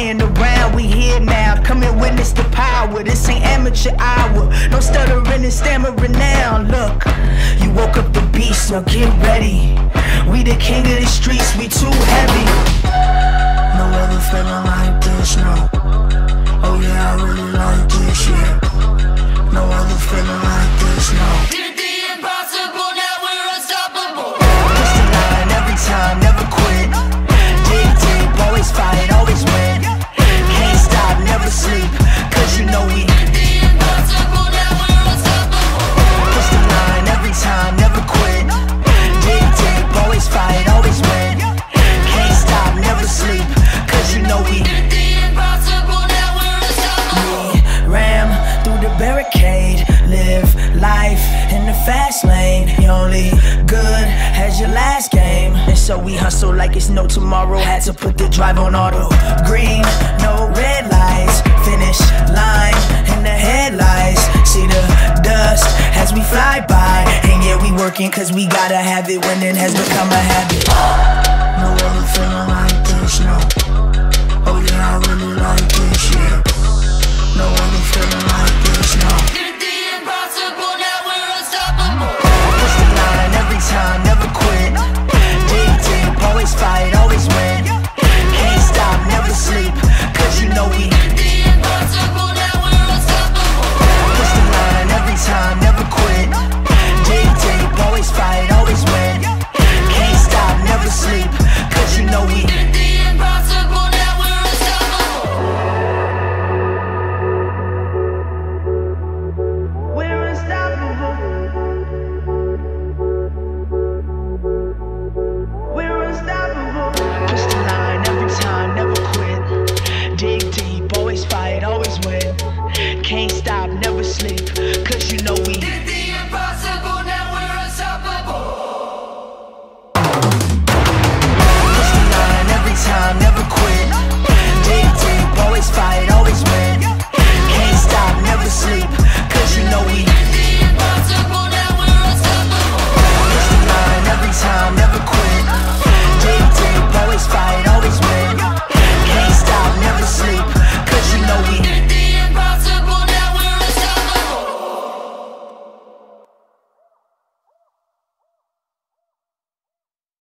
playing around. We here now, come and witness the power. This ain't amateur hour. No stuttering and stammering now. Look, you woke up the beast, now get ready. We the king of the streets, we too heavy. No other feeling like this, no. Only good as your last game. And so we hustle like it's no tomorrow. Had to put the drive on auto. Green, no red lights. Finish line in the headlights. See the dust as we fly by. And yeah, we working cause we gotta have it. Winning has become a habit. Stop, sleep, cause you know we. can't stop.